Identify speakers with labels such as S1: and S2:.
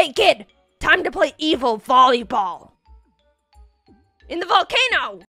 S1: Hey kid, time to play evil volleyball. In the volcano!